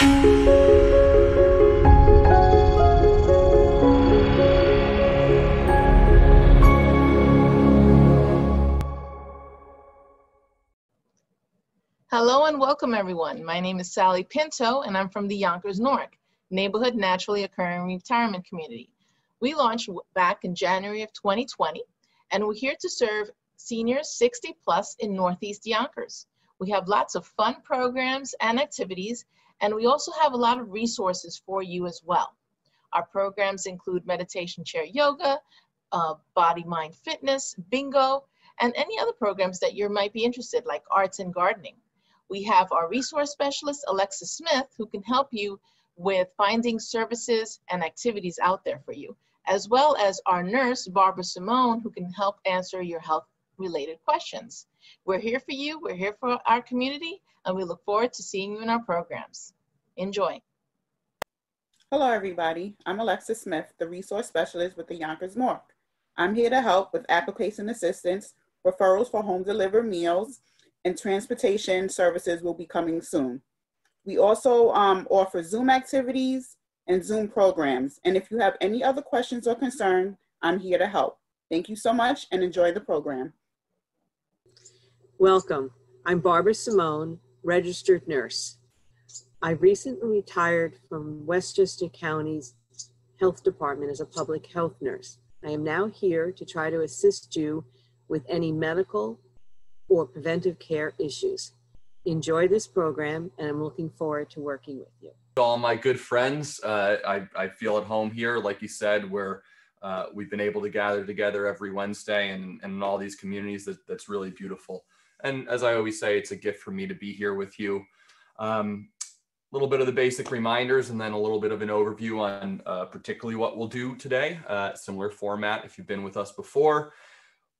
Hello and welcome everyone. My name is Sally Pinto and I'm from the Yonkers NNORC Neighborhood Naturally Occurring Retirement Community. We launched back in January of 2020 and we're here to serve seniors 60 plus in Northeast Yonkers. We have lots of fun programs and activities and we also have a lot of resources for you as well. Our programs include meditation chair yoga, uh, body mind fitness, bingo, and any other programs that you might be interested like arts and gardening. We have our resource specialist, Alexis Smith, who can help you with finding services and activities out there for you, as well as our nurse, Barbara Simone, who can help answer your health related questions. We're here for you, we're here for our community, and we look forward to seeing you in our programs. Enjoy. Hello, everybody. I'm Alexis Smith, the resource specialist with the Yonkers NNORC. I'm here to help with application assistance, referrals for home delivered meals, and transportation services will be coming soon. We also um, offer Zoom activities and Zoom programs. And if you have any other questions or concerns, I'm here to help. Thank you so much and enjoy the program. Welcome. I'm Barbara Simone, registered nurse. I recently retired from Westchester County's Health Department as a public health nurse. I am now here to try to assist you with any medical or preventive care issues. Enjoy this program, and I'm looking forward to working with you. All my good friends, uh, I, I feel at home here. Like you said, where uh, we've been able to gather together every Wednesday and, and in all these communities, that, that's really beautiful. And as I always say, it's a gift for me to be here with you. Um, little bit of the basic reminders and then a little bit of an overview on uh, particularly what we'll do today. Uh, similar format if you've been with us before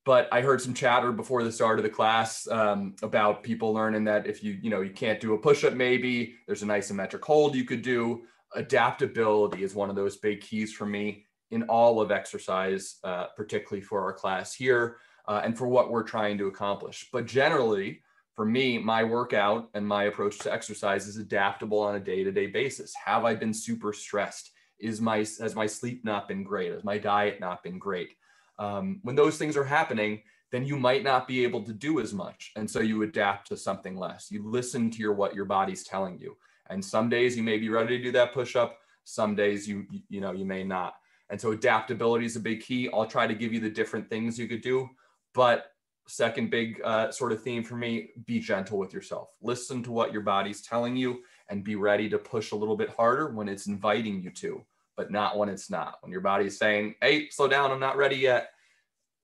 but I heard some chatter before the start of the class um, about people learning that if you, you know, you can't do a push-up, maybe there's an isometric hold you could do. Adaptability is one of those big keys for me in all of exercise, uh, particularly for our class here uh, and for what we're trying to accomplish. But generally, for me, my workout and my approach to exercise is adaptable on a day-to-day basis. Have I been super stressed? Is my has my sleep not been great? Has my diet not been great? um, when those things are happening then you might not be able to do as much and so you adapt to something less you listen to your what your body's telling you and some days you may be ready to do that push up some days you you know you may not and so adaptability is a big key i'll try to give you the different things you could do but second big uh, sort of theme for me be gentle with yourself listen to what your body's telling you and be ready to push a little bit harder when it's inviting you to but not when it's not. When your body is saying, hey, slow down, I'm not ready yet,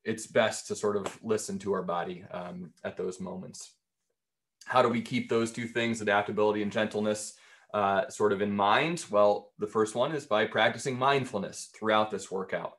it's best to sort of listen to our body um, at those moments. How do we keep those two things, adaptability and gentleness, uh, sort of in mind? Well, the first one is by practicing mindfulness throughout this workout.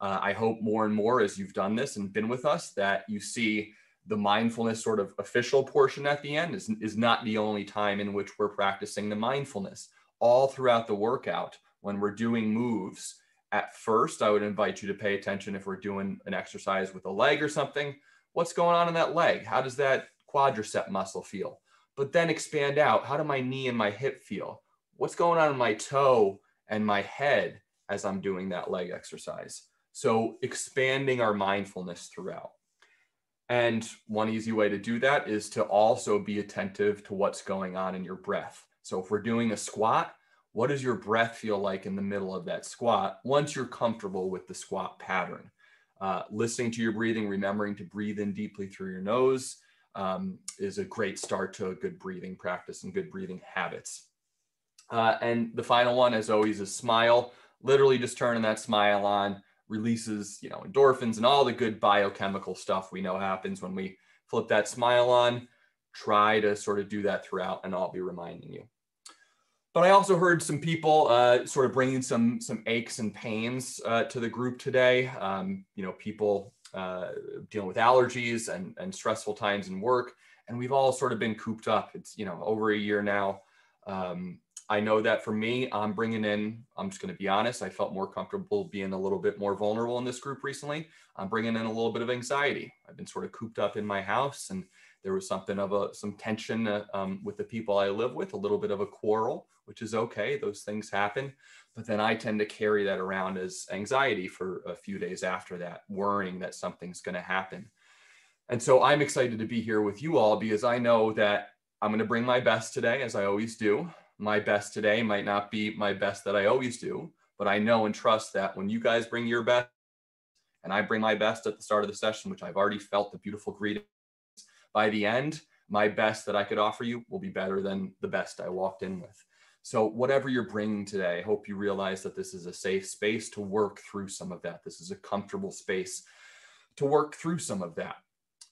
Uh, I hope more and more as you've done this and been with us that you see the mindfulness sort of official portion at the end is, is not the only time in which we're practicing the mindfulness. All throughout the workout, when we're doing moves, at first, I would invite you to pay attention if we're doing an exercise with a leg or something. What's going on in that leg? How does that quadricep muscle feel? But then expand out. How do my knee and my hip feel? What's going on in my toe and my head as I'm doing that leg exercise? So expanding our mindfulness throughout. And one easy way to do that is to also be attentive to what's going on in your breath. So if we're doing a squat, what does your breath feel like in the middle of that squat once you're comfortable with the squat pattern? Uh, listening to your breathing, remembering to breathe in deeply through your nose um, is a great start to a good breathing practice and good breathing habits. Uh, and the final one, as always, is smile. Literally just turning that smile on releases, you know, endorphins and all the good biochemical stuff we know happens when we flip that smile on. Try to sort of do that throughout, and I'll be reminding you. But I also heard some people uh, sort of bringing some some aches and pains uh, to the group today. Um, you know, people uh, dealing with allergies and, and stressful times in work, and we've all sort of been cooped up. It's you know over a year now. Um, I know that for me, I'm bringing in. I'm just going to be honest. I felt more comfortable being a little bit more vulnerable in this group recently. I'm bringing in a little bit of anxiety. I've been sort of cooped up in my house, and there was something of a some tension uh, um, with the people I live with, a little bit of a quarrel, which is okay. Those things happen. But then I tend to carry that around as anxiety for a few days after that, worrying that something's going to happen. And so I'm excited to be here with you all because I know that I'm going to bring my best today, as I always do. My best today might not be my best that I always do, but I know and trust that when you guys bring your best and I bring my best at the start of the session, which I've already felt the beautiful greeting by the end, my best that I could offer you will be better than the best I walked in with. So, whatever you're bringing today, I hope you realize that this is a safe space to work through some of that. This is a comfortable space to work through some of that.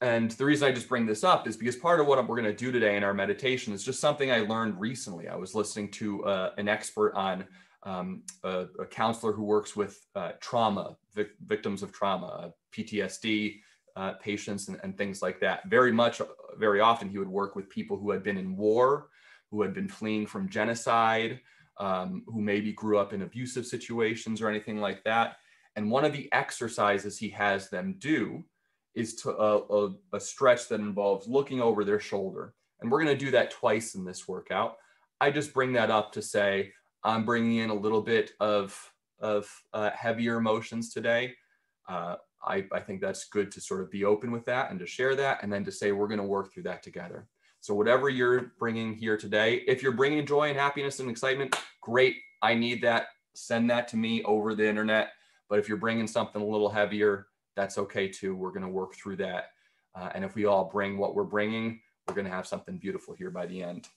And the reason I just bring this up is because part of what we're going to do today in our meditation is just something I learned recently. I was listening to uh, an expert on um, a, a, counselor who works with uh, trauma, vic- victims of trauma, uh, PTSD, uh, patients and, and, things like that. Very much, very often, he would work with people who had been in war, who had been fleeing from genocide, um, who maybe grew up in abusive situations or anything like that. And one of the exercises he has them do is to a, a, a stretch that involves looking over their shoulder. And we're going to do that twice in this workout. I just bring that up to say I'm bringing in a little bit of of uh, heavier emotions today. Uh, I, I think that's good to sort of be open with that and to share that and then to say we're going to work through that together. So whatever you're bringing here today, if you're bringing joy and happiness and excitement, great. I need that. Send that to me over the internet. But if you're bringing something a little heavier, that's okay too. We're going to work through that. Uh, and if we all bring what we're bringing, we're going to have something beautiful here by the end.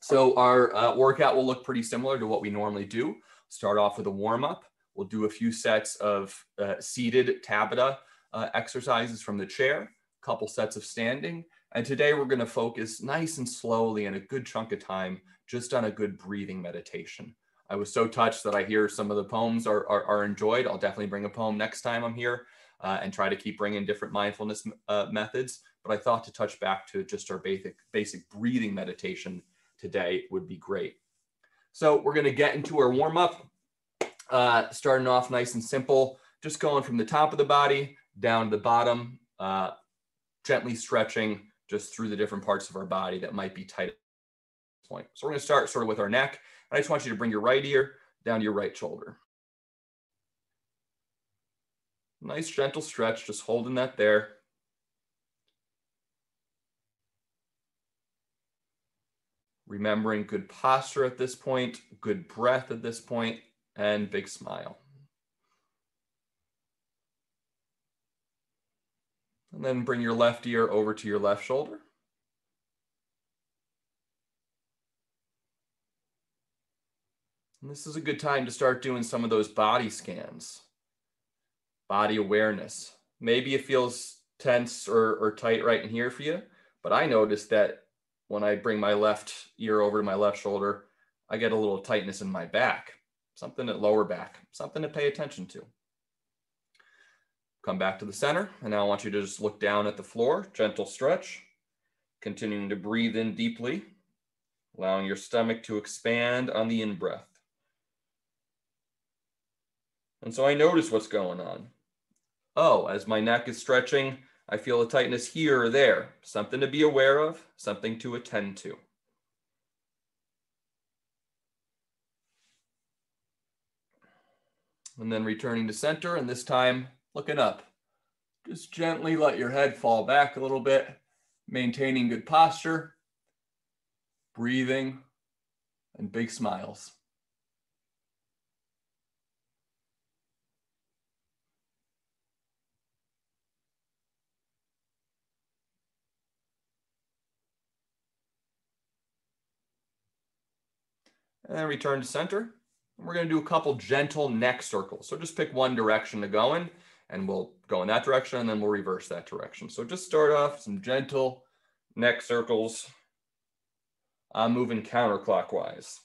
So our uh, workout will look pretty similar to what we normally do. Start off with a warm up. We'll do a few sets of uh, seated Tabata uh, exercises from the chair, a couple sets of standing. And today we're gonna focus nice and slowly in a good chunk of time, just on a good breathing meditation. I was so touched that I hear some of the poems are, are, are enjoyed. I'll definitely bring a poem next time I'm here uh, and try to keep bringing different mindfulness uh, methods. But I thought to touch back to just our basic, basic breathing meditation today would be great. So we're gonna get into our warm up. Uh, starting off nice and simple, just going from the top of the body down to the bottom, uh, gently stretching just through the different parts of our body that might be tight point. So we're gonna start sort of with our neck. And I just want you to bring your right ear down to your right shoulder. Nice gentle stretch, just holding that there. Remembering good posture at this point, good breath at this point, and big smile. And then bring your left ear over to your left shoulder. And this is a good time to start doing some of those body scans, body awareness. Maybe it feels tense or, or tight right in here for you, but I noticed that when I bring my left ear over to my left shoulder, I get a little tightness in my back something at lower back, something to pay attention to. Come back to the center, and now I want you to just look down at the floor, gentle stretch, continuing to breathe in deeply, allowing your stomach to expand on the in breath. And so I notice what's going on. Oh, as my neck is stretching, I feel a tightness here or there, something to be aware of, something to attend to. and then returning to center and this time looking up. Just gently let your head fall back a little bit, maintaining good posture, breathing, and big smiles. And return to center. And We're going to do a couple gentle neck circles. So just pick one direction to go in and we'll go in that direction and then we'll reverse that direction. So just start off some gentle neck circles. I'm moving counterclockwise.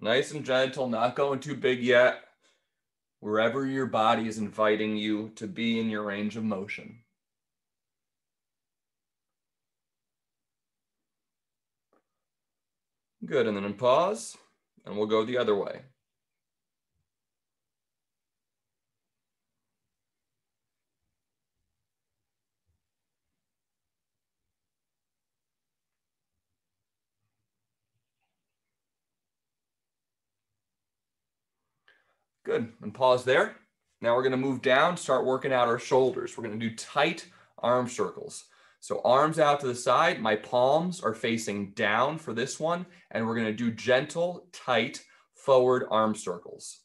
Nice and gentle, not going too big yet. Wherever your body is inviting you to be in your range of motion. Good, and then pause, and we'll go the other way. Good, and pause there. Now we're gonna move down, start working out our shoulders. We're gonna do tight arm circles. So arms out to the side, my palms are facing down for this one, and we're gonna do gentle, tight, forward arm circles.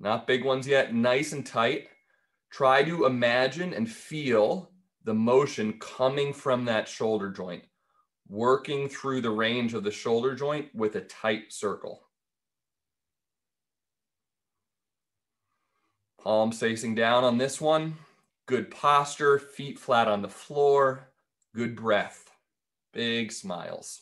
Not big ones yet, nice and tight. Try to imagine and feel the motion coming from that shoulder joint, working through the range of the shoulder joint with a tight circle. Palms facing down on this one. Good posture, feet flat on the floor. Good breath. Big smiles.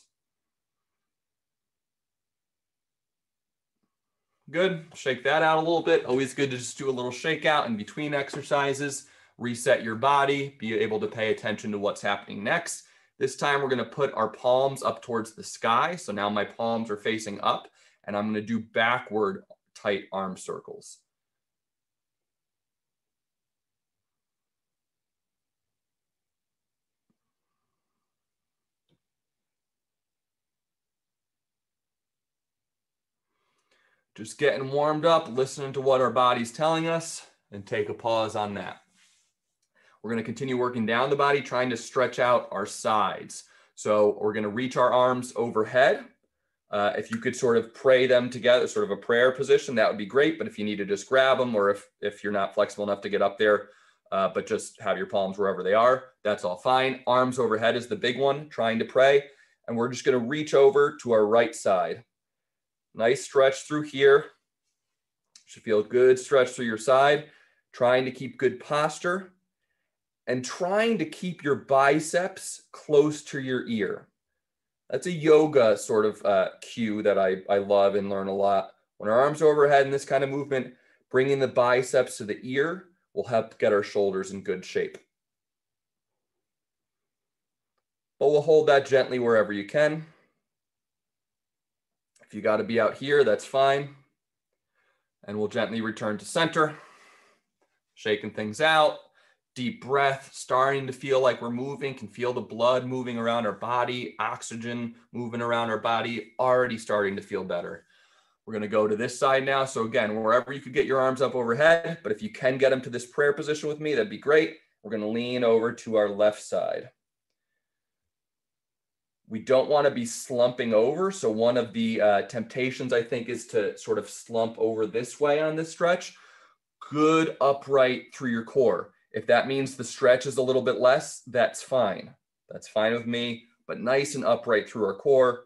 Good. Shake that out a little bit. Always good to just do a little shakeout in between exercises. Reset your body. Be able to pay attention to what's happening next. This time we're going to put our palms up towards the sky. So now my palms are facing up and I'm going to do backward tight arm circles. Just getting warmed up, listening to what our body's telling us, and take a pause on that. We're going to continue working down the body, trying to stretch out our sides. So we're going to reach our arms overhead. Uh, if you could sort of pray them together, sort of a prayer position, that would be great. But if you need to just grab them, or if, if you're not flexible enough to get up there, uh, but just have your palms wherever they are, that's all fine. Arms overhead is the big one, trying to pray. And we're just going to reach over to our right side. Nice stretch through here. Should feel good stretch through your side. Trying to keep good posture and trying to keep your biceps close to your ear. That's a yoga sort of uh, cue that I, I love and learn a lot. When our arms are overhead in this kind of movement, bringing the biceps to the ear will help get our shoulders in good shape. But we'll hold that gently wherever you can. If you got to be out here, that's fine. And we'll gently return to center, shaking things out. Deep breath, starting to feel like we're moving, can feel the blood moving around our body, oxygen moving around our body, already starting to feel better. We're going to go to this side now. So, again, wherever you could get your arms up overhead, but if you can get them to this prayer position with me, that'd be great. We're going to lean over to our left side. We don't want to be slumping over. So one of the uh, temptations, I think, is to sort of slump over this way on this stretch. Good upright through your core. If that means the stretch is a little bit less, that's fine. That's fine with me, but nice and upright through our core,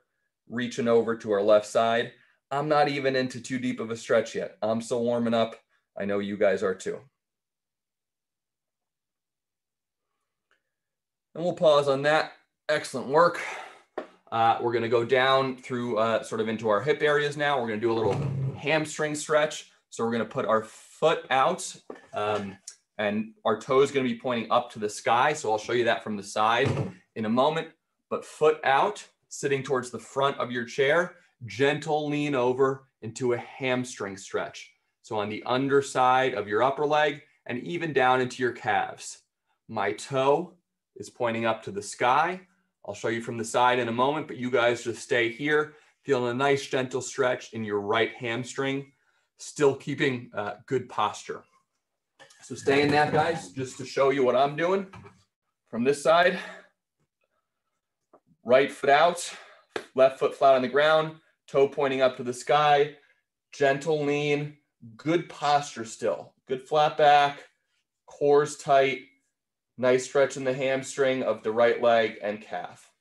reaching over to our left side. I'm not even into too deep of a stretch yet. I'm still warming up. I know you guys are too. And we'll pause on that. Excellent work. Uh, we're going to go down through uh, sort of into our hip areas now. We're going to do a little hamstring stretch. So we're going to put our foot out um, and our toe is going to be pointing up to the sky. So I'll show you that from the side in a moment. But foot out, sitting towards the front of your chair, gentle lean over into a hamstring stretch. So on the underside of your upper leg and even down into your calves. My toe is pointing up to the sky. I'll show you from the side in a moment, but you guys just stay here, feeling a nice gentle stretch in your right hamstring, still keeping uh, good posture. So stay in that, guys, just to show you what I'm doing from this side. Right foot out, left foot flat on the ground, toe pointing up to the sky, gentle lean, good posture still, good flat back, core's tight, Nice stretch in the hamstring of the right leg and calf.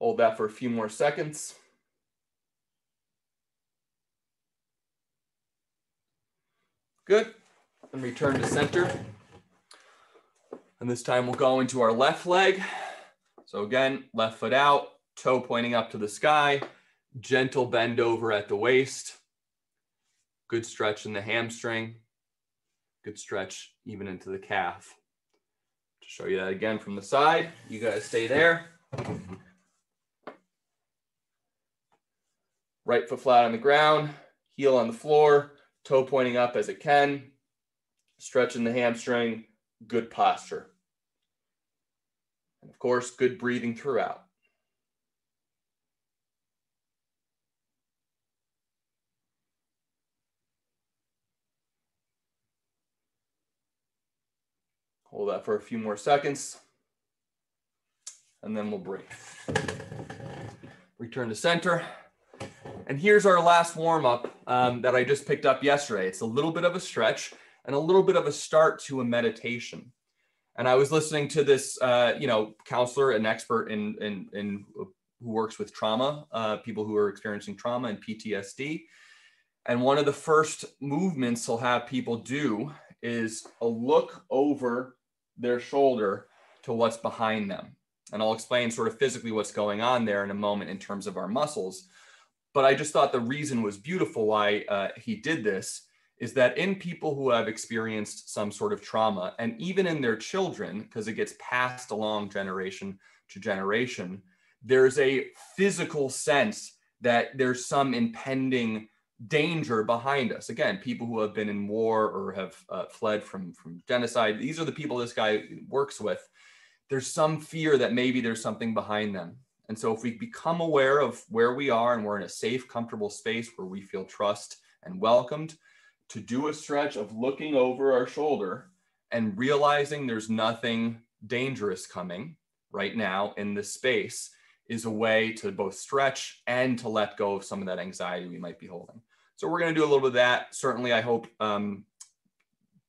Hold that for a few more seconds. Good. And return to center. And this time we'll go into our left leg. So again, left foot out, toe pointing up to the sky, gentle bend over at the waist. Good stretch in the hamstring. Good stretch even into the calf. To show you that again from the side, you guys stay there. Right foot flat on the ground, heel on the floor, toe pointing up as it can, stretching the hamstring, good posture. And of course, good breathing throughout. Hold that for a few more seconds. And then we'll break. Return to center. And here's our last warm up um, that I just picked up yesterday. It's a little bit of a stretch and a little bit of a start to a meditation. And I was listening to this, uh, you know, counselor and expert in, in, in who works with trauma, uh, people who are experiencing trauma and PTSD. And one of the first movements he'll have people do is a look over their shoulder to what's behind them. And I'll explain sort of physically what's going on there in a moment in terms of our muscles. But I just thought the reason was beautiful why uh, he did this is that in people who have experienced some sort of trauma, and even in their children, because it gets passed along generation to generation, there's a physical sense that there's some impending danger behind us. Again, people who have been in war or have uh, fled from, from genocide, these are the people this guy works with. There's some fear that maybe there's something behind them. And so if we become aware of where we are and we're in a safe, comfortable space where we feel trust and welcomed, to do a stretch of looking over our shoulder and realizing there's nothing dangerous coming right now in this space is a way to both stretch and to let go of some of that anxiety we might be holding. So we're going to do a little bit of that. Certainly, I hope um,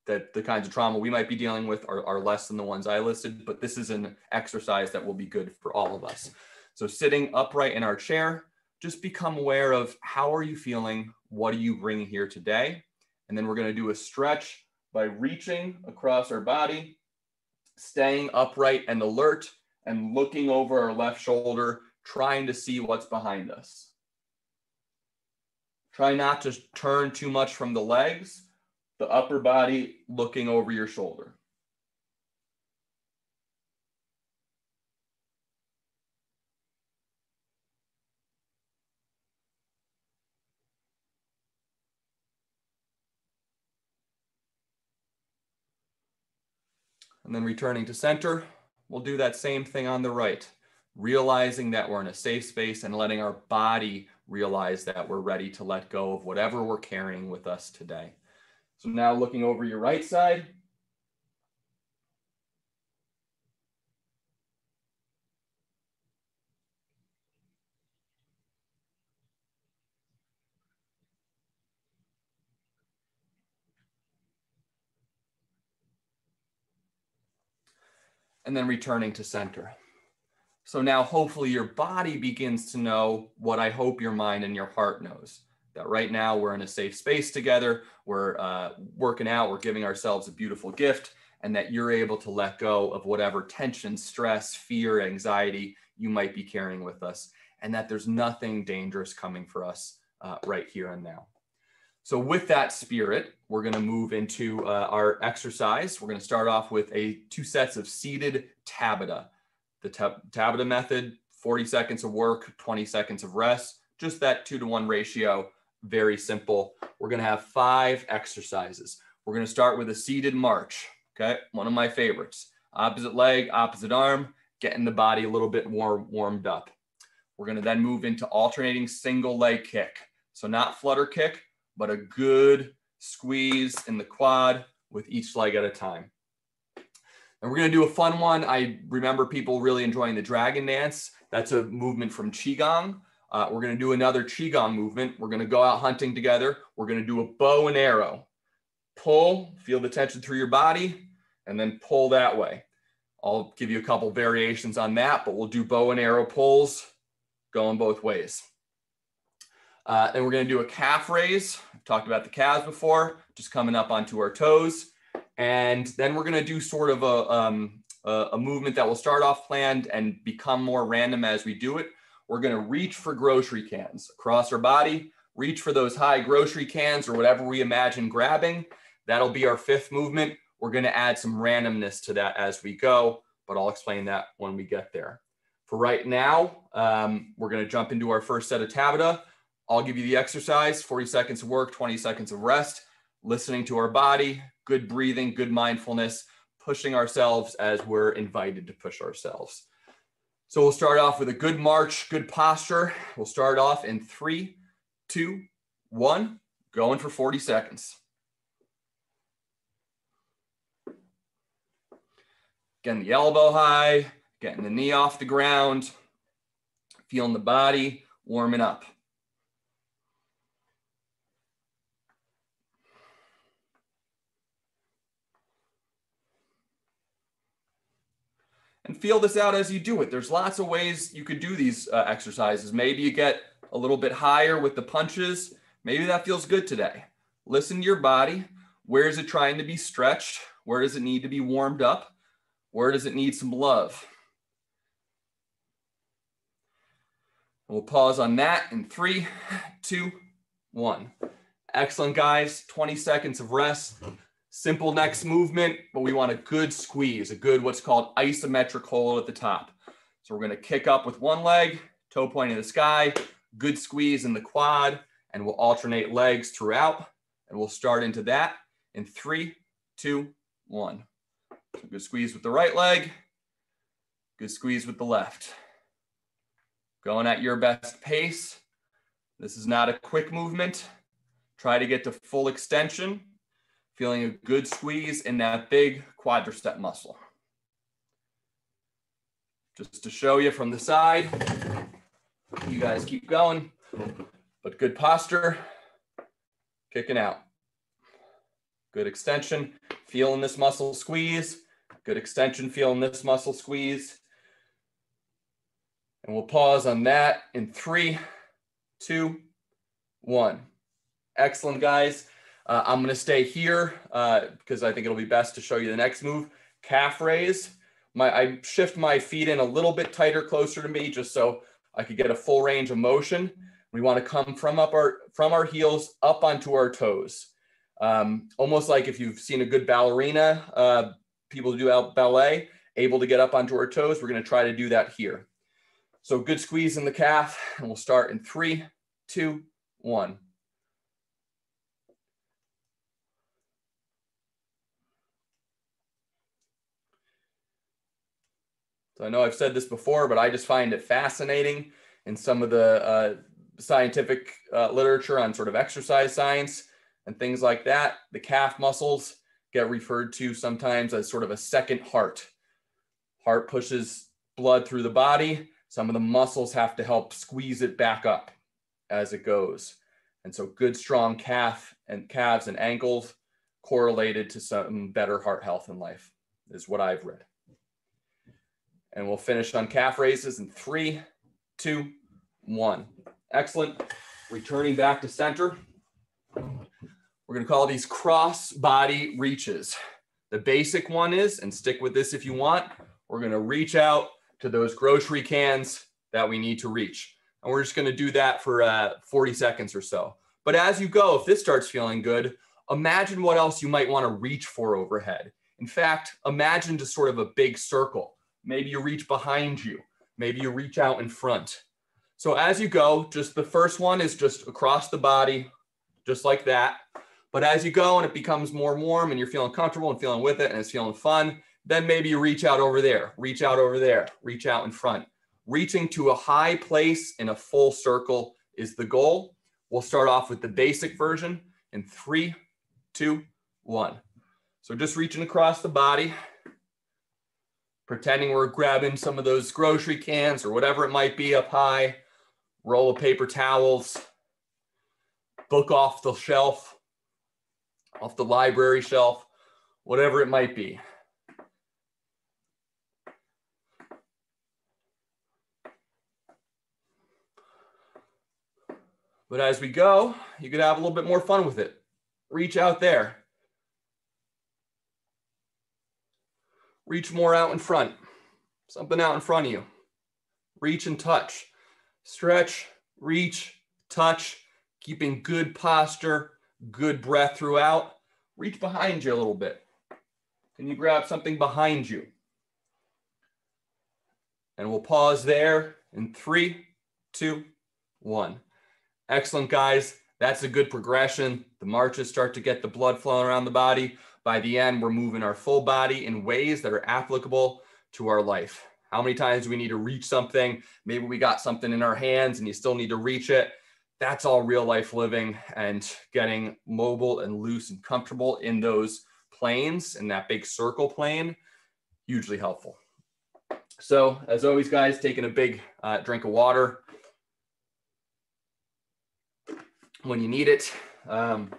that the kinds of trauma we might be dealing with are, are less than the ones I listed, but this is an exercise that will be good for all of us. So sitting upright in our chair, just become aware of how are you feeling? What are you bringing here today? And then we're going to do a stretch by reaching across our body, staying upright and alert, and looking over our left shoulder, trying to see what's behind us. Try not to turn too much from the legs, the upper body looking over your shoulder. And then returning to center, we'll do that same thing on the right, realizing that we're in a safe space and letting our body realize that we're ready to let go of whatever we're carrying with us today. So now looking over your right side, and then returning to center. So now hopefully your body begins to know what I hope your mind and your heart knows. That right now we're in a safe space together, we're uh, working out, we're giving ourselves a beautiful gift, and that you're able to let go of whatever tension, stress, fear, anxiety you might be carrying with us, and that there's nothing dangerous coming for us uh, right here and now. So with that spirit, we're going to move into uh, our exercise. We're going to start off with a two sets of seated Tabata. The Tabata method, 40 seconds of work, 20 seconds of rest, just that two to one ratio, very simple. We're going to have five exercises. We're going to start with a seated march. Okay, one of my favorites. Opposite leg, opposite arm, getting the body a little bit more warmed up. We're going to then move into alternating single leg kick. So not flutter kick, but a good squeeze in the quad with each leg at a time. And we're going to do a fun one. I remember people really enjoying the dragon dance. That's a movement from Qigong. Uh, we're going to do another Qigong movement. We're going to go out hunting together. We're going to do a bow and arrow. Pull, feel the tension through your body, and then pull that way. I'll give you a couple variations on that, but we'll do bow and arrow pulls going both ways. Uh, then we're going to do a calf raise. I've talked about the calves before, just coming up onto our toes. And then we're going to do sort of a, um, a, a movement that will start off planned and become more random as we do it. We're going to reach for grocery cans across our body, reach for those high grocery cans or whatever we imagine grabbing. That'll be our fifth movement. We're going to add some randomness to that as we go, but I'll explain that when we get there. For right now, um, we're going to jump into our first set of Tabata. I'll give you the exercise 40 seconds of work, 20 seconds of rest, listening to our body, good breathing, good mindfulness, pushing ourselves as we're invited to push ourselves. So we'll start off with a good march, good posture. We'll start off in three, two, one, going for 40 seconds. Getting the elbow high, getting the knee off the ground, feeling the body warming up. And feel this out as you do it. There's lots of ways you could do these uh, exercises. Maybe you get a little bit higher with the punches. Maybe that feels good today. Listen to your body. Where is it trying to be stretched? Where does it need to be warmed up? Where does it need some love? We'll pause on that in three, two, one. Excellent, guys. 20 seconds of rest. Simple next movement, but we want a good squeeze, a good what's called isometric hold at the top. So we're gonna kick up with one leg, toe pointing to the sky, good squeeze in the quad, and we'll alternate legs throughout. And we'll start into that in three, two, one. So good squeeze with the right leg, good squeeze with the left. Going at your best pace. This is not a quick movement. Try to get to full extension feeling a good squeeze in that big quadricep muscle. Just to show you from the side, you guys keep going, but good posture, kicking out. Good extension, feeling this muscle squeeze. Good extension, feeling this muscle squeeze. And we'll pause on that in three, two, one. Excellent, guys. Uh, I'm gonna stay here uh, because I think it'll be best to show you the next move. Calf raise. My, I shift my feet in a little bit tighter, closer to me, just so I could get a full range of motion. We want to come from up our from our heels up onto our toes, um, almost like if you've seen a good ballerina, uh, people do ballet, able to get up onto our toes. We're going to try to do that here. So good squeeze in the calf, and we'll start in three, two, one. I know I've said this before, but I just find it fascinating in some of the uh, scientific uh, literature on sort of exercise science and things like that. The calf muscles get referred to sometimes as sort of a second heart. Heart pushes blood through the body. Some of the muscles have to help squeeze it back up as it goes. And so good, strong calf and calves and ankles correlated to some better heart health in life is what I've read. And we'll finish on calf raises in three, two, one. Excellent. Returning back to center. We're gonna call these cross body reaches. The basic one is, and stick with this if you want, we're gonna reach out to those grocery cans that we need to reach. And we're just gonna do that for uh, 40 seconds or so. But as you go, if this starts feeling good, imagine what else you might wanna reach for overhead. In fact, imagine just sort of a big circle Maybe you reach behind you. Maybe you reach out in front. So as you go, just the first one is just across the body, just like that. But as you go and it becomes more warm and you're feeling comfortable and feeling with it and it's feeling fun, then maybe you reach out over there, reach out over there, reach out in front. Reaching to a high place in a full circle is the goal. We'll start off with the basic version in three, two, one. So just reaching across the body, pretending we're grabbing some of those grocery cans or whatever it might be up high, roll of paper towels, book off the shelf, off the library shelf, whatever it might be. But as we go, you could have a little bit more fun with it. Reach out there. Reach more out in front. Something out in front of you. Reach and touch. Stretch, reach, touch, keeping good posture, good breath throughout. Reach behind you a little bit. Can you grab something behind you? And we'll pause there in three, two, one. Excellent, guys. That's a good progression. The marches start to get the blood flowing around the body. By the end, we're moving our full body in ways that are applicable to our life. How many times do we need to reach something? Maybe we got something in our hands and you still need to reach it. That's all real life living and getting mobile and loose and comfortable in those planes in that big circle plane hugely helpful. So as always, guys, taking a big uh, drink of water when you need it. Um,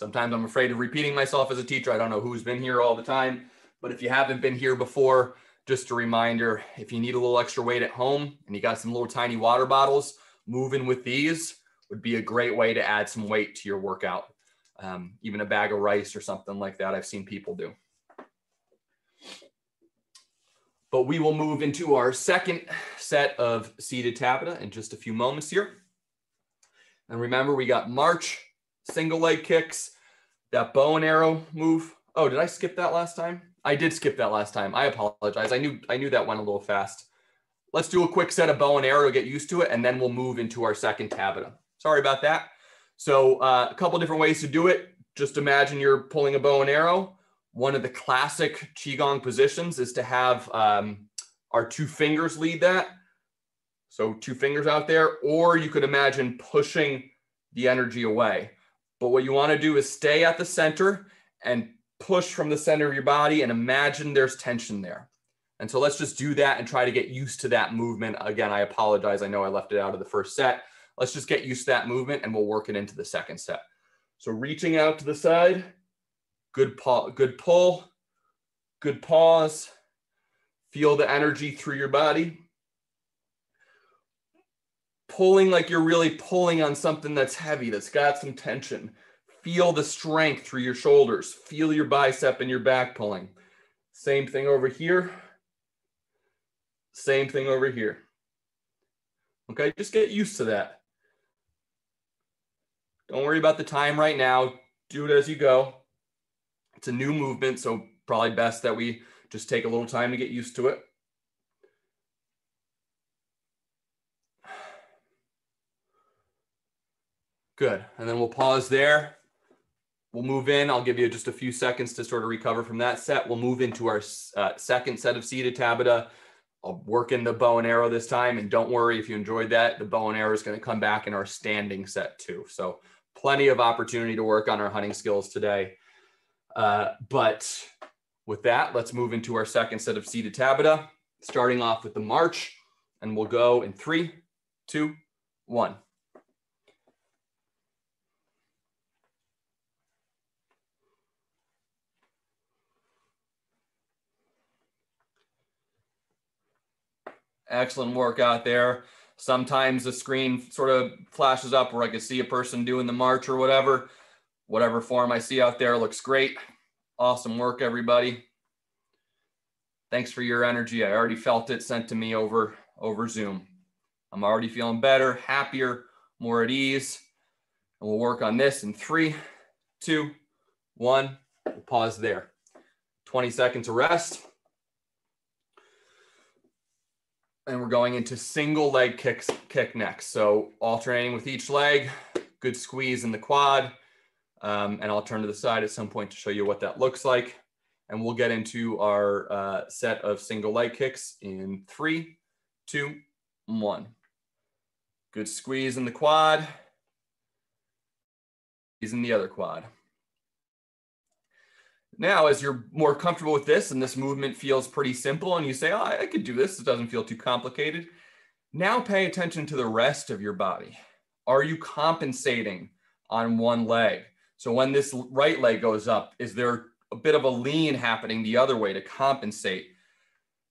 sometimes I'm afraid of repeating myself as a teacher. I don't know who's been here all the time, but if you haven't been here before, just a reminder, if you need a little extra weight at home and you got some little tiny water bottles, moving with these would be a great way to add some weight to your workout. Um, even a bag of rice or something like that, I've seen people do. But we will move into our second set of seated Tabata in just a few moments here. And remember, we got march, single leg kicks, that bow and arrow move. Oh, did I skip that last time? I did skip that last time. I apologize. I knew I knew that went a little fast. Let's do a quick set of bow and arrow get used to it, and then we'll move into our second Tabata. Sorry about that. So uh, a couple different ways to do it. Just imagine you're pulling a bow and arrow. One of the classic Qigong positions is to have um, our two fingers lead that. So two fingers out there, or you could imagine pushing the energy away. But what you want to do is stay at the center and push from the center of your body and imagine there's tension there. And so let's just do that and try to get used to that movement. Again, I apologize. I know I left it out of the first set. Let's just get used to that movement and we'll work it into the second set. So reaching out to the side, good pull, good pull, good pause. Feel the energy through your body. Pulling like you're really pulling on something that's heavy, that's got some tension. Feel the strength through your shoulders. Feel your bicep and your back pulling. Same thing over here. Same thing over here. Okay, just get used to that. Don't worry about the time right now. Do it as you go. It's a new movement, so probably best that we just take a little time to get used to it. Good, and then we'll pause there. We'll move in. I'll give you just a few seconds to sort of recover from that set. We'll move into our uh, second set of seated Tabata. I'll work in the bow and arrow this time. And don't worry if you enjoyed that, the bow and arrow is going to come back in our standing set too. So plenty of opportunity to work on our hunting skills today. Uh, but with that, let's move into our second set of seated Tabata, starting off with the march. And we'll go in three, two, one. Excellent work out there. Sometimes the screen sort of flashes up where I can see a person doing the march or whatever. Whatever form I see out there looks great. Awesome work, everybody. Thanks for your energy. I already felt it sent to me over, over Zoom. I'm already feeling better, happier, more at ease. And we'll work on this in three, two, one. We'll pause there. 20 seconds of rest. And we're going into single leg kicks, kick next. So alternating with each leg, good squeeze in the quad. Um, and I'll turn to the side at some point to show you what that looks like. And we'll get into our uh, set of single leg kicks in three, two, one. Good squeeze in the quad. Squeeze in the other quad. Now, as you're more comfortable with this and this movement feels pretty simple and you say, oh, I could do this, it doesn't feel too complicated. Now pay attention to the rest of your body. Are you compensating on one leg? So when this right leg goes up, is there a bit of a lean happening the other way to compensate?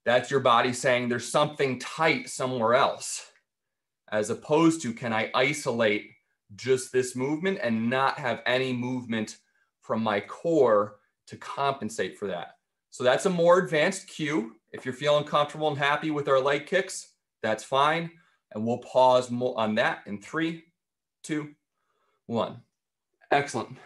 That's your body saying there's something tight somewhere else, as opposed to can I isolate just this movement and not have any movement from my core to compensate for that. So that's a more advanced cue. If you're feeling comfortable and happy with our leg kicks, that's fine. And we'll pause on that in three, two, one. Excellent.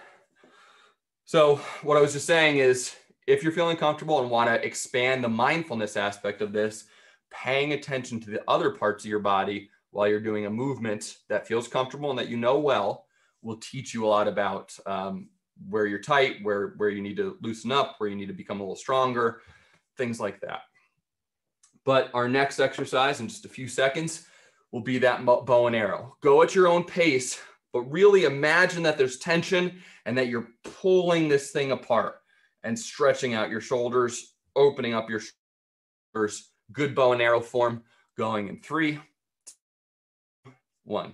So what I was just saying is if you're feeling comfortable and want to expand the mindfulness aspect of this, paying attention to the other parts of your body while you're doing a movement that feels comfortable and that you know well will teach you a lot about um, where you're tight, where, where you need to loosen up, where you need to become a little stronger, things like that. But our next exercise in just a few seconds will be that bow and arrow. Go at your own pace, but really imagine that there's tension and that you're pulling this thing apart and stretching out your shoulders, opening up your shoulders. Good bow and arrow form going in three, one.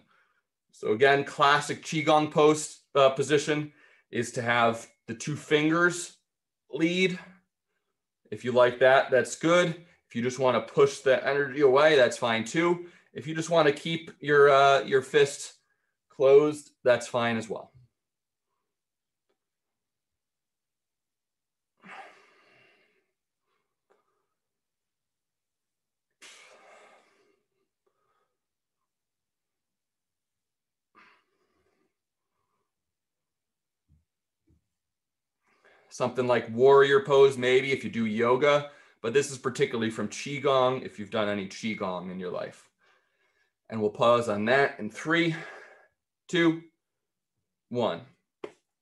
So again, classic Qigong post uh, position is to have the two fingers lead. If you like that, that's good. If you just want to push the energy away, that's fine too. If you just want to keep your, uh, your fist closed, that's fine as well. Something like warrior pose, maybe if you do yoga, but this is particularly from Qigong if you've done any Qigong in your life. And we'll pause on that in three, two, one.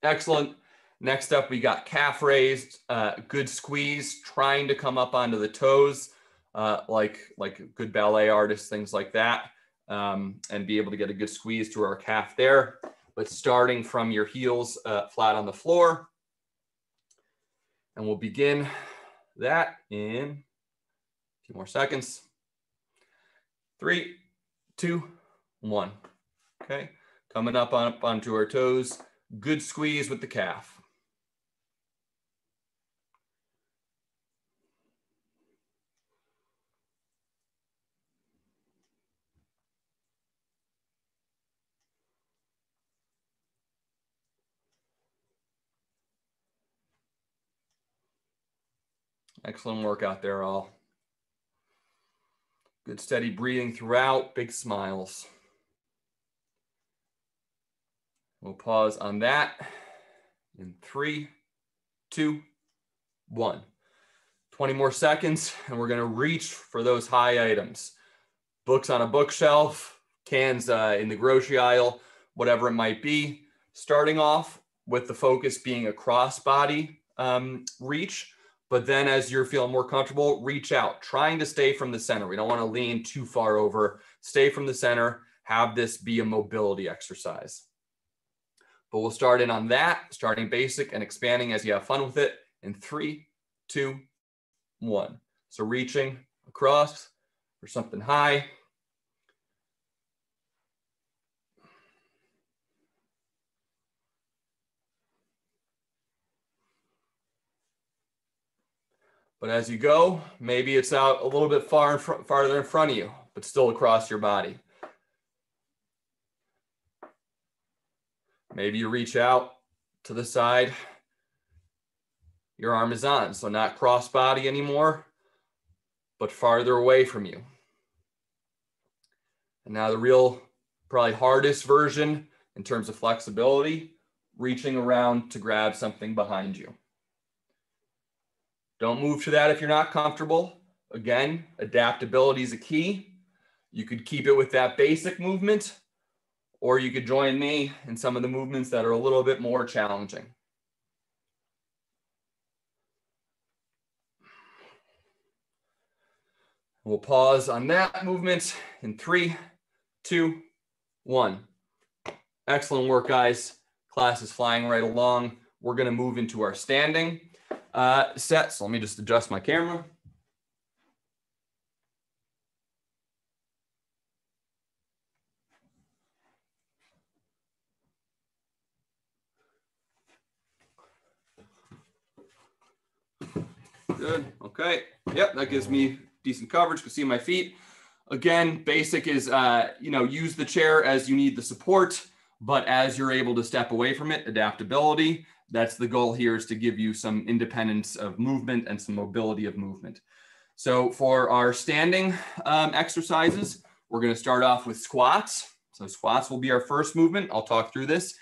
Excellent. Next up, we got calf raised, uh, good squeeze, trying to come up onto the toes, uh, like, like good ballet artists, things like that, um, and be able to get a good squeeze to our calf there. But starting from your heels uh, flat on the floor, and we'll begin that in a few more seconds. Three, two, one. Okay, coming up on, up onto our toes. Good squeeze with the calf. Excellent work out there, all. Good steady breathing throughout, big smiles. We'll pause on that in three, two, one. 20 more seconds, and we're gonna reach for those high items. Books on a bookshelf, cans uh, in the grocery aisle, whatever it might be. Starting off with the focus being a crossbody um, reach, but then as you're feeling more comfortable, reach out, trying to stay from the center. We don't want to lean too far over. Stay from the center. Have this be a mobility exercise. But we'll start in on that, starting basic and expanding as you have fun with it in three, two, one. So reaching across for something high, But as you go, maybe it's out a little bit far in fr- farther in front of you, but still across your body. Maybe you reach out to the side. Your arm is on, so not cross body anymore, but farther away from you. And now the real, probably hardest version in terms of flexibility, reaching around to grab something behind you. Don't move to that if you're not comfortable. Again, adaptability is a key. You could keep it with that basic movement, or you could join me in some of the movements that are a little bit more challenging. We'll pause on that movement in three, two, one. Excellent work, guys. Class is flying right along. We're gonna move into our standing uh, set. So let me just adjust my camera. Good. Okay. Yep. That gives me decent coverage. Can see my feet. Again, basic is, uh, you know, use the chair as you need the support, but as you're able to step away from it, adaptability. That's the goal here is to give you some independence of movement and some mobility of movement. So for our standing um, exercises, we're gonna start off with squats. So squats will be our first movement. I'll talk through this.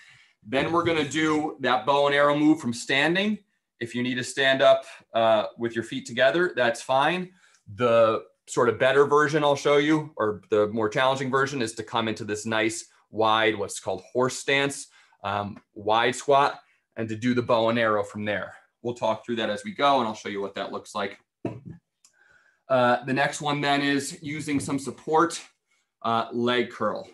Then we're gonna do that bow and arrow move from standing. If you need to stand up uh, with your feet together, that's fine. The sort of better version I'll show you, or the more challenging version is to come into this nice wide, what's called horse stance, um, wide squat and to do the bow and arrow from there. We'll talk through that as we go and I'll show you what that looks like. Uh, the next one then is using some support uh, leg curl.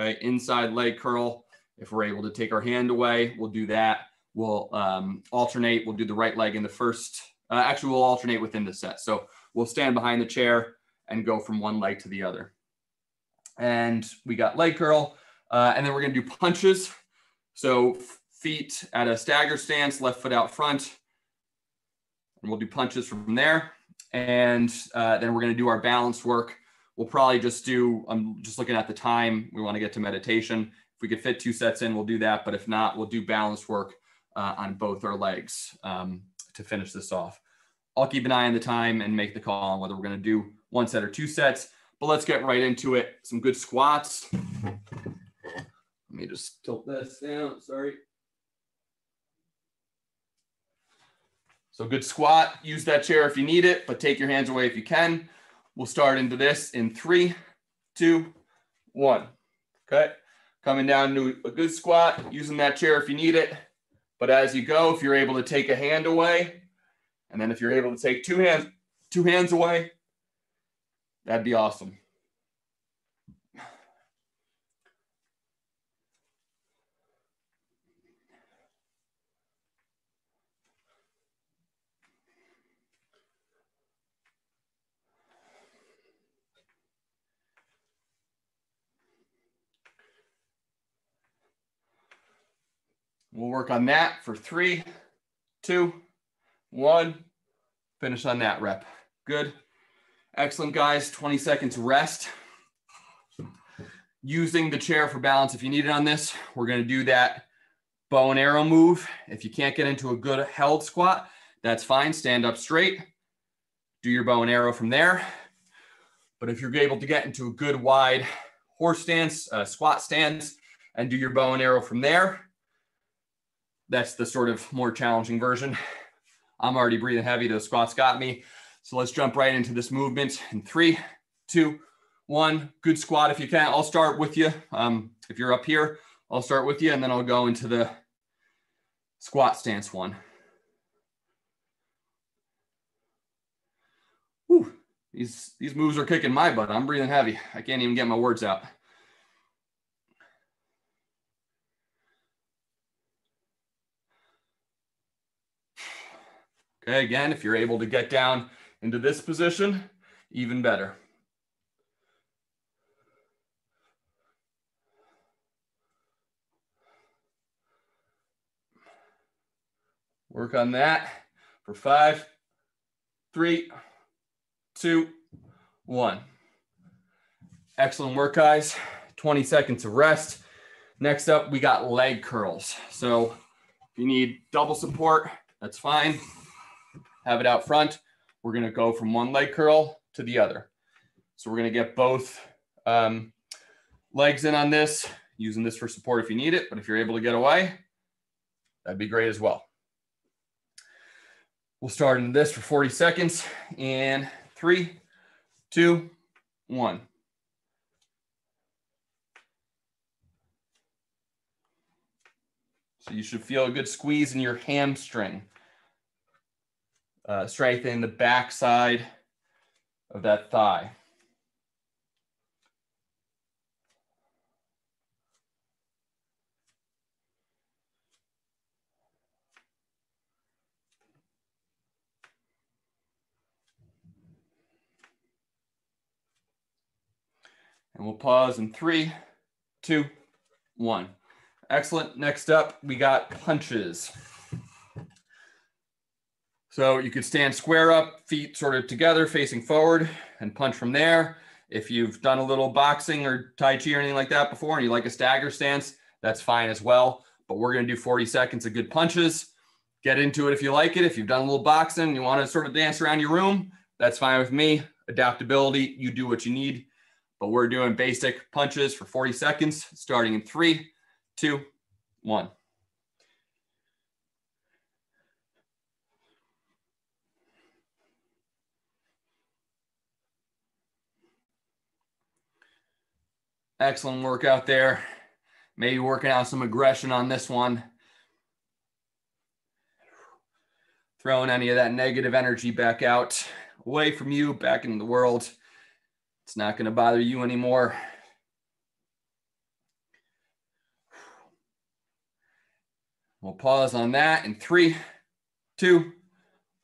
Okay, inside leg curl. If we're able to take our hand away, we'll do that. We'll um, alternate. We'll do the right leg in the first Uh, actually, we'll alternate within the set. So we'll stand behind the chair and go from one leg to the other. And we got leg curl. Uh, and then we're gonna do punches. So feet at a stagger stance, left foot out front. And we'll do punches from there. And uh, then we're gonna do our balance work. We'll probably just do, I'm just looking at the time. We wanna get to meditation. If we could fit two sets in, we'll do that. But if not, we'll do balance work uh, on both our legs um, to finish this off. I'll keep an eye on the time and make the call on whether we're gonna do one set or two sets. But let's get right into it. Some good squats. Let me just tilt this down. Sorry. So good squat. Use that chair if you need it, but take your hands away if you can. We'll start into this in three, two, one. Okay. Coming down to a good squat, using that chair if you need it. But as you go, if you're able to take a hand away, and then if you're able to take two hands, two hands away, that'd be awesome. We'll work on that for three, two, one. Finish on that rep. Good. Excellent, guys. 20 seconds rest. Using the chair for balance if you need it on this. We're going to do that bow and arrow move. If you can't get into a good held squat, that's fine. Stand up straight. Do your bow and arrow from there. But if you're able to get into a good wide horse stance, uh, squat stance, and do your bow and arrow from there, that's the sort of more challenging version. I'm already breathing heavy. Those squats got me. So let's jump right into this movement in three, two, one. Good squat if you can. I'll start with you. Um, if you're up here, I'll start with you and then I'll go into the squat stance one. Whew. These, these moves are kicking my butt. I'm breathing heavy. I can't even get my words out. Okay, again, if you're able to get down into this position, even better. Work on that for five, three, two, one. Excellent work, guys. 20 seconds of rest. Next up, we got leg curls. So if you need double support, that's fine have it out front. We're to go from one leg curl to the other. So we're to get both um, legs in on this, using this for support if you need it. But if you're able to get away, that'd be great as well. We'll start in this for 40 seconds in three, two, one. So you should feel a good squeeze in your hamstring uh, strengthening the backside of that thigh. And we'll pause in three, two, one. Excellent. Next up, we got punches. So you could stand square up, feet sort of together, facing forward, and punch from there. If you've done a little boxing or Tai Chi or anything like that before, and you like a stagger stance, that's fine as well. But we're going to do 40 seconds of good punches. Get into it if you like it. If you've done a little boxing, you want to sort of dance around your room, that's fine with me. Adaptability, you do what you need. But we're doing basic punches for 40 seconds, starting in three, two, one. Excellent work out there. Maybe working out some aggression on this one. Throwing any of that negative energy back out, away from you, back into the world. It's not going to bother you anymore. We'll pause on that in three, two,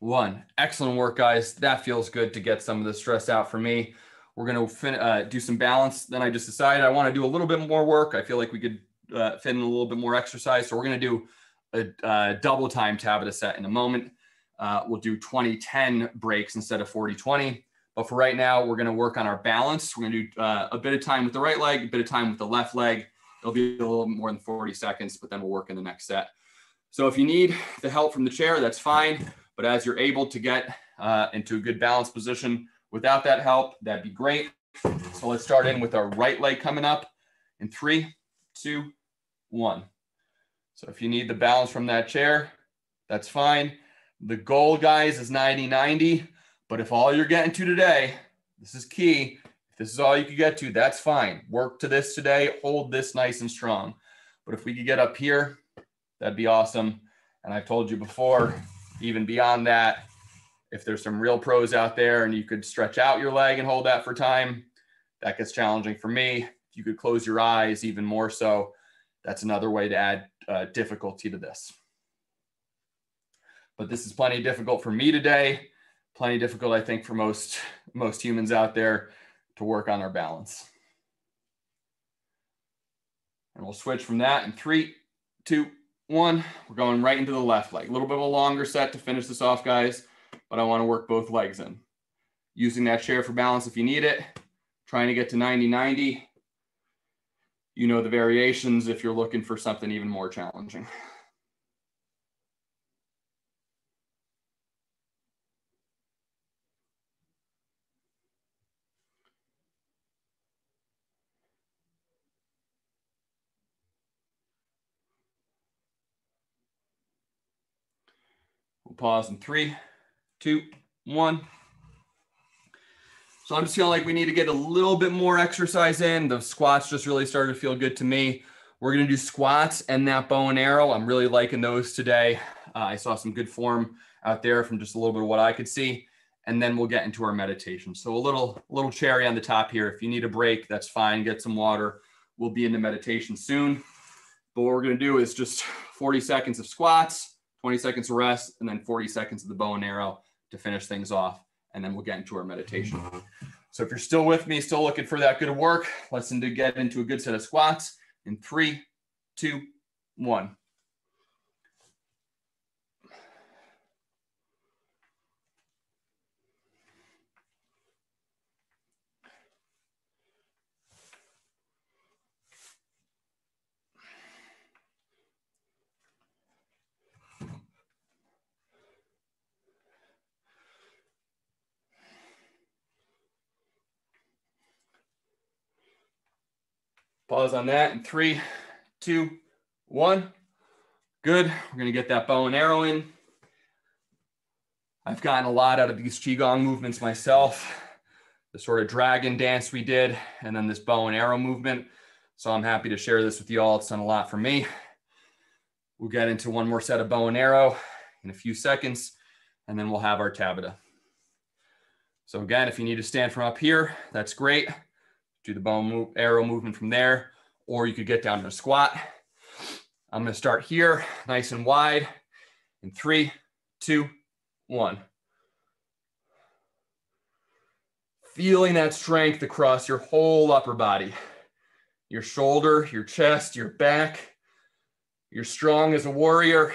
one. Excellent work, guys. That feels good to get some of the stress out for me. We're going to fin- uh, do some balance. Then I just decided I want to do a little bit more work. I feel like we could uh, fit in a little bit more exercise. So we're going to do a, a double time Tabata set in a moment. Uh, we'll do 20 10 breaks instead of 40 20. But for right now, we're going to work on our balance. We're going to do uh, a bit of time with the right leg, a bit of time with the left leg. It'll be a little more than 40 seconds, but then we'll work in the next set. So if you need the help from the chair, that's fine. But as you're able to get uh, into a good balance position without that help, that'd be great. So let's start in with our right leg coming up in three, two, one. So if you need the balance from that chair, that's fine. The goal, guys, is 90 90. But if all you're getting to today, this is key. If this is all you could get to, that's fine. Work to this today, hold this nice and strong. But if we could get up here, that'd be awesome. And I've told you before, even beyond that, if there's some real pros out there and you could stretch out your leg and hold that for time, that gets challenging for me. If you could close your eyes even more so, that's another way to add uh, difficulty to this. But this is plenty difficult for me today. Plenty difficult, I think, for most most humans out there to work on our balance. And we'll switch from that in three, two, one. We're going right into the left leg. A little bit of a longer set to finish this off, guys, but I want to work both legs in. Using that chair for balance if you need it. Trying to get to 90 90 you know the variations if you're looking for something even more challenging. We'll pause in three, two, one. So I'm just feeling like we need to get a little bit more exercise in. The squats just really started to feel good to me. We're going to do squats and that bow and arrow. I'm really liking those today. Uh, I saw some good form out there from just a little bit of what I could see. And then we'll get into our meditation. So a little, little cherry on the top here. If you need a break, that's fine. Get some water. We'll be into meditation soon. But what we're going to do is just 40 seconds of squats, 20 seconds of rest, and then 40 seconds of the bow and arrow to finish things off and then we'll get into our meditation. Mm-hmm. So if you're still with me, still looking for that good work, let's to get into a good set of squats in three, two, one. Pause on that in three, two, one. Good. We're going to get that bow and arrow in. I've gotten a lot out of these Qigong movements myself. The sort of dragon dance we did, and then this bow and arrow movement. So I'm happy to share this with you all. It's done a lot for me. We'll get into one more set of bow and arrow in a few seconds, and then we'll have our Tabata. So again, if you need to stand from up here, that's great do the bow move, arrow movement from there, or you could get down to a squat. I'm gonna start here, nice and wide, in three, two, one. Feeling that strength across your whole upper body, your shoulder, your chest, your back. You're strong as a warrior.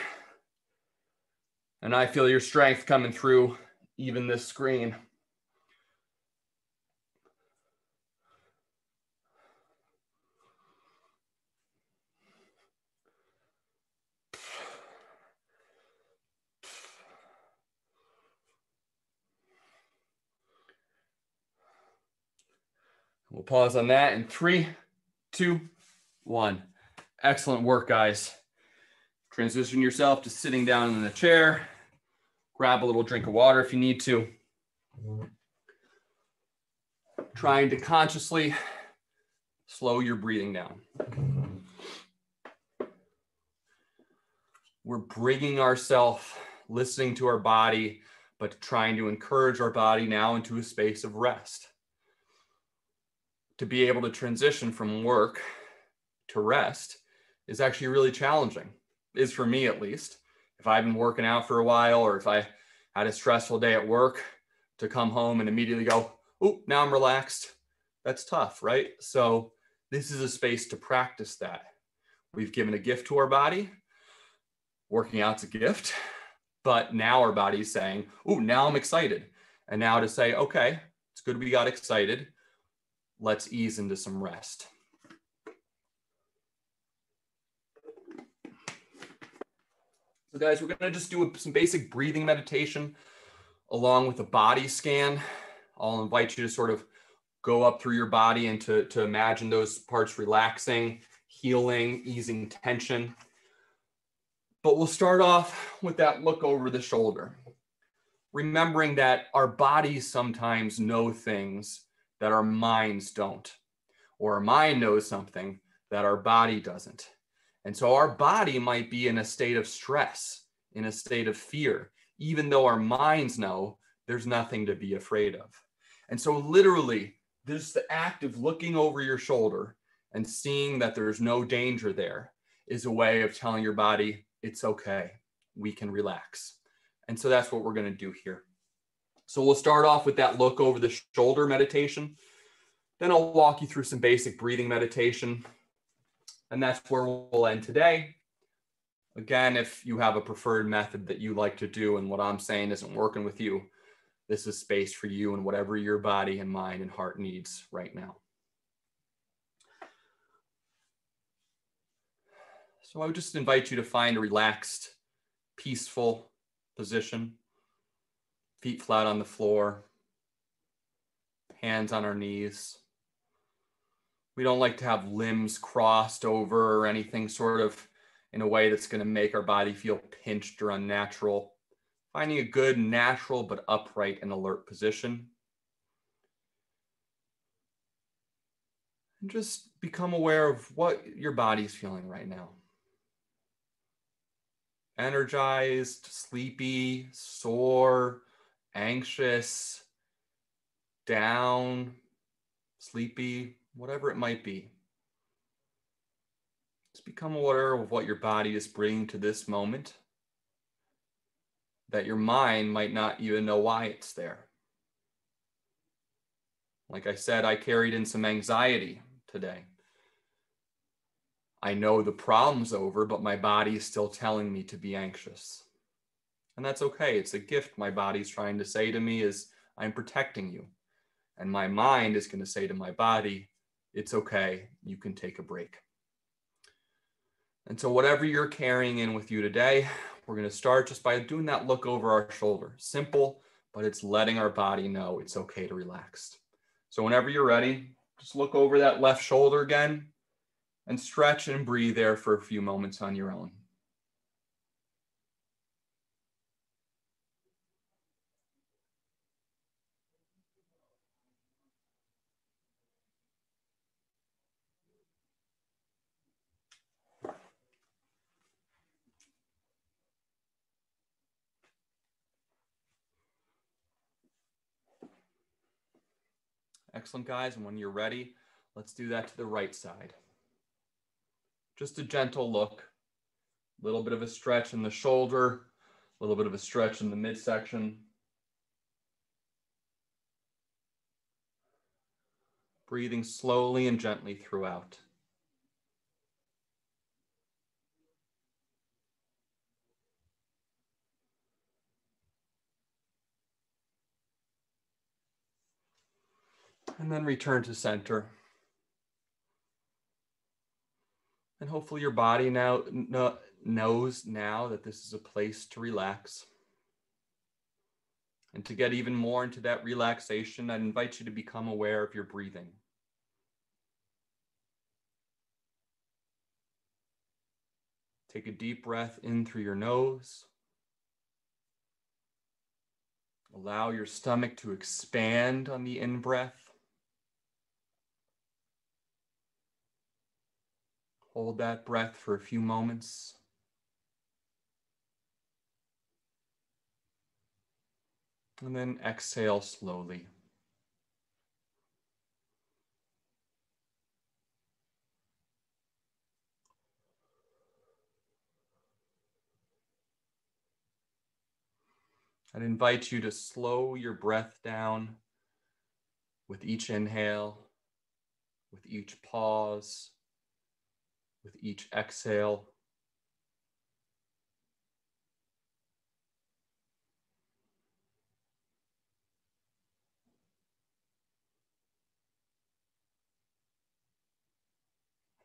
And I feel your strength coming through even this screen. We'll pause on that in three, two, one. Excellent work, guys. Transition yourself to sitting down in the chair. Grab a little drink of water if you need to. Trying to consciously slow your breathing down. We're bringing ourselves, listening to our body, but trying to encourage our body now into a space of rest to be able to transition from work to rest is actually really challenging is for me at least if i've been working out for a while or if i had a stressful day at work to come home and immediately go, oh, now I'm relaxed. That's tough, right? So this is a space to practice that. We've given a gift to our body. Working out's a gift, but now our body's saying, oh, now I'm excited. And now to say, okay, it's good we got excited. Let's ease into some rest. So guys, we're gonna just do some basic breathing meditation along with a body scan. I'll invite you to sort of go up through your body and to, to imagine those parts relaxing, healing, easing tension. But we'll start off with that look over the shoulder. Remembering that our bodies sometimes know things that our minds don't, or our mind knows something that our body doesn't. And so our body might be in a state of stress, in a state of fear, even though our minds know there's nothing to be afraid of. And so, literally, this the act of looking over your shoulder and seeing that there's no danger there is a way of telling your body, it's okay, we can relax. And so, that's what we're going to do here. So, we'll start off with that look over the shoulder meditation. Then I'll walk you through some basic breathing meditation and that's where we'll end today. Again, if you have a preferred method that you like to do and what I'm saying isn't working with you, this is space for you and whatever your body and mind and heart needs right now. So I would just invite you to find a relaxed, peaceful position, feet flat on the floor, hands on our knees. We don't like to have limbs crossed over or anything sort of in a way that's going to make our body feel pinched or unnatural. Finding a good, natural, but upright and alert position. And just become aware of what your body's feeling right now. Energized, sleepy, sore, anxious, down, sleepy, whatever it might be. Just become aware of what your body is bringing to this moment, that your mind might not even know why it's there. Like I said, I carried in some anxiety today. I know the problem's over, but my body is still telling me to be anxious. And that's okay. It's a gift my body's trying to say to me is I'm protecting you. And my mind is going to say to my body, it's okay. You can take a break. And so, whatever you're carrying in with you today, we're going to start just by doing that look over our shoulder. Simple, but it's letting our body know it's okay to relax. So, whenever you're ready, just look over that left shoulder again and stretch and breathe there for a few moments on your own. Excellent, guys. And when you're ready, let's do that to the right side. Just a gentle look, a little bit of a stretch in the shoulder, a little bit of a stretch in the midsection. Breathing slowly and gently throughout. And then return to center. And hopefully your body now knows now that this is a place to relax. And to get even more into that relaxation, I invite you to become aware of your breathing. Take a deep breath in through your nose. Allow your stomach to expand on the in breath. Hold that breath for a few moments. And then exhale slowly. I'd invite you to slow your breath down with each inhale, with each pause, with each exhale.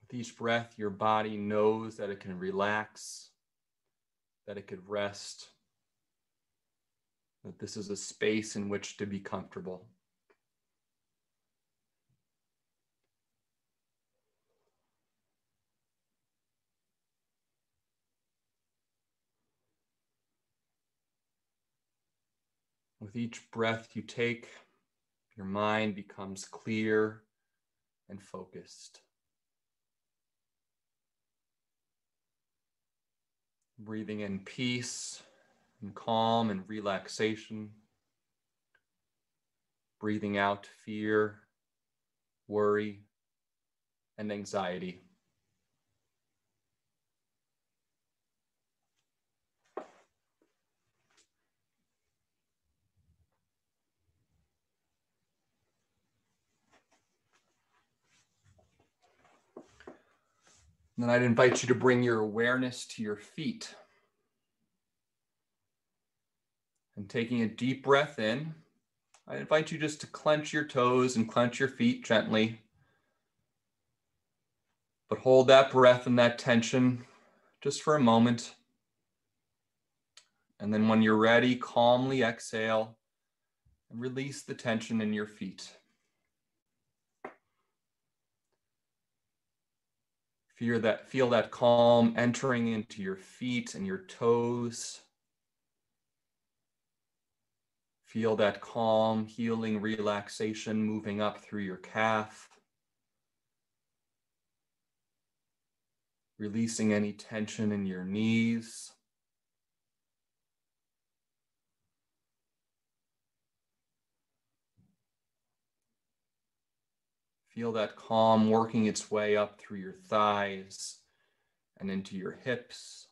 With each breath, your body knows that it can relax, that it could rest, that this is a space in which to be comfortable. With each breath you take, your mind becomes clear and focused. Breathing in peace and calm and relaxation. Breathing out fear, worry, and anxiety. And then I'd invite you to bring your awareness to your feet. And taking a deep breath in, I invite you just to clench your toes and clench your feet gently. But hold that breath and that tension just for a moment. And then when you're ready, calmly exhale and release the tension in your feet. Feel that, feel that calm entering into your feet and your toes. Feel that calm, healing relaxation moving up through your calf. Releasing any tension in your knees. Feel that calm working its way up through your thighs and into your hips.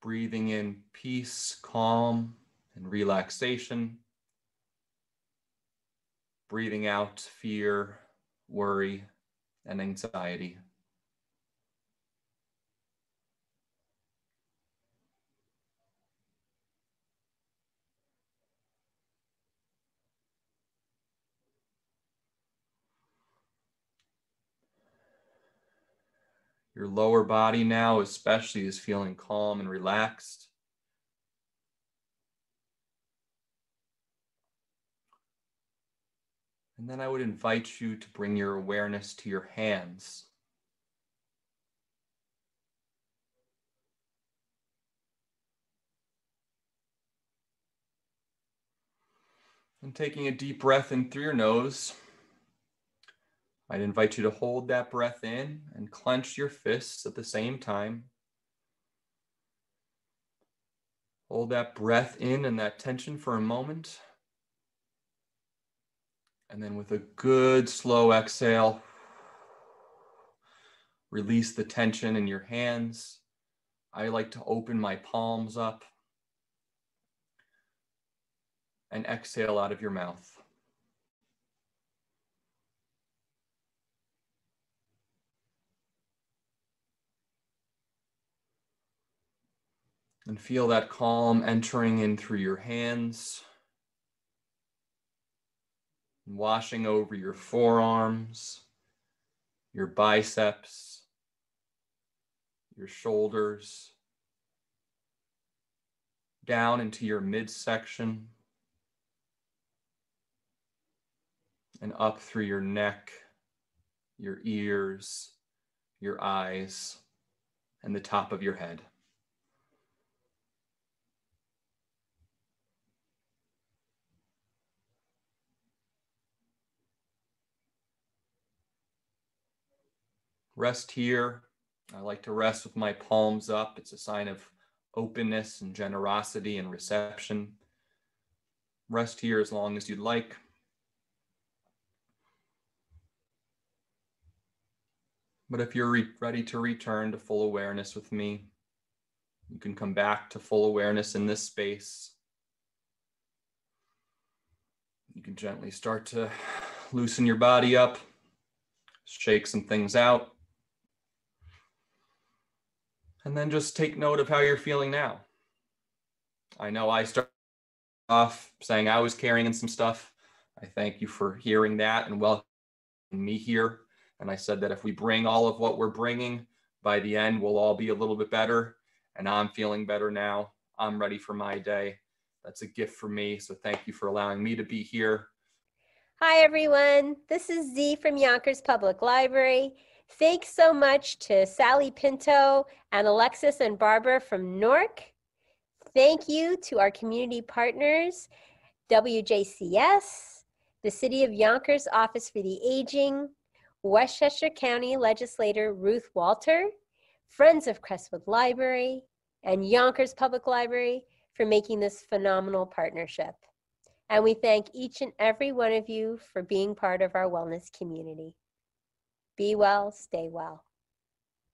Breathing in peace, calm, and relaxation. Breathing out fear, worry, and anxiety. Your lower body now, especially, is feeling calm and relaxed. And then I would invite you to bring your awareness to your hands. And taking a deep breath in through your nose. I'd invite you to hold that breath in and clench your fists at the same time. Hold that breath in and that tension for a moment. And then with a good slow exhale, release the tension in your hands. I like to open my palms up and exhale out of your mouth. And feel that calm entering in through your hands, washing over your forearms, your biceps, your shoulders, down into your midsection, and up through your neck, your ears, your eyes, and the top of your head. Rest here. I like to rest with my palms up. It's a sign of openness and generosity and reception. Rest here as long as you'd like. But if you're re- ready to return to full awareness with me, you can come back to full awareness in this space. You can gently start to loosen your body up, shake some things out, and then just take note of how you're feeling now. I know I started off saying I was carrying in some stuff. I thank you for hearing that and welcoming me here. And I said that if we bring all of what we're bringing, by the end, we'll all be a little bit better. And I'm feeling better now. I'm ready for my day. That's a gift for me. So thank you for allowing me to be here. Hi, everyone. This is Z from Yonkers Public Library. Thanks so much to Sally Pinto and Alexis and Barbara from NORC. Thank you to our community partners, WJCS, the City of Yonkers Office for the Aging, Westchester County Legislator Ruth Walter, Friends of Crestwood Library, and Yonkers Public Library for making this phenomenal partnership. And we thank each and every one of you for being part of our wellness community. Be well, stay well.